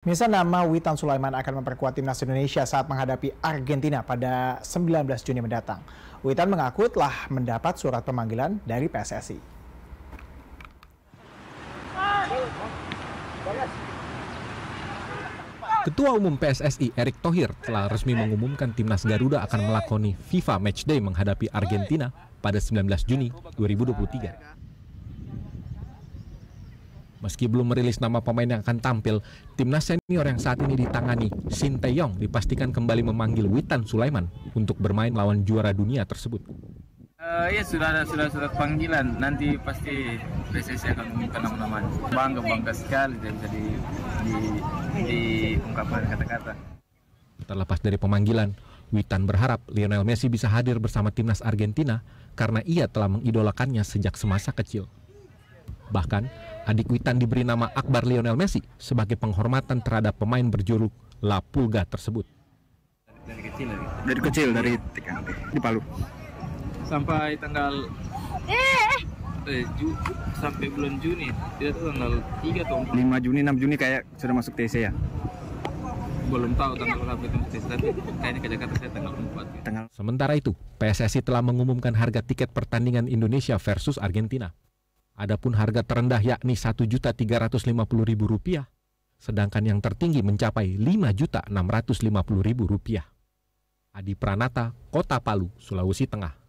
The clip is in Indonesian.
Misa nama Witan Sulaiman akan memperkuat timnas Indonesia saat menghadapi Argentina pada 19 Juni mendatang. Witan mengaku telah mendapat surat pemanggilan dari PSSI. Ketua Umum PSSI Erick Thohir telah resmi mengumumkan timnas Garuda akan melakoni FIFA Matchday menghadapi Argentina pada 19 Juni 2023. Meski belum merilis nama pemain yang akan tampil, timnas senior yang saat ini ditangani Shin Tae-yong dipastikan kembali memanggil Witan Sulaiman untuk bermain lawan juara dunia tersebut. Uh, ya sudah ada sudah surat panggilan. Nanti pasti PSSI akan mengumumkan nama-nama. Bangga bangga sekali dan bisa di, di, kata-kata. Terlepas dari pemanggilan, Witan berharap Lionel Messi bisa hadir bersama timnas Argentina karena ia telah mengidolakannya sejak semasa kecil. Bahkan, adik Witan diberi nama Akbar Lionel Messi sebagai penghormatan terhadap pemain berjuluk La Pulga tersebut. Dari kecil dari, dari kecil dari di Palu. Sampai tanggal eh, ju, sampai bulan Juni, tidak tahu tanggal 3 atau 4. 5 Juni 6 Juni kayak sudah masuk TC ya. Belum tahu tanggal berapa itu TC, tapi kayaknya ke Jakarta saya tanggal 4. Tanggal. Sementara itu, PSSI telah mengumumkan harga tiket pertandingan Indonesia versus Argentina. Adapun harga terendah yakni Rp1.350.000, sedangkan yang tertinggi mencapai Rp5.650.000. Adi Pranata, Kota Palu, Sulawesi Tengah.